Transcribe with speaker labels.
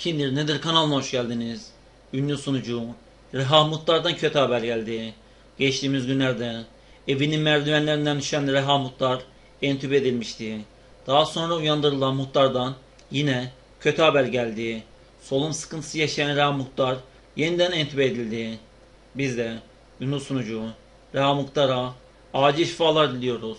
Speaker 1: Kimdir nedir kanalına hoş geldiniz. Ünlü sunucu Reha Mutlar'dan kötü haber geldi. Geçtiğimiz günlerde evinin merdivenlerinden düşen Reha Mutlar entübe edilmişti. Daha sonra uyandırılan Mutlar'dan yine kötü haber geldi. Solun sıkıntısı yaşayan Reha Mutlar yeniden entübe edildi. Biz de ünlü sunucu Reha Mutlar'a acil şifalar diliyoruz.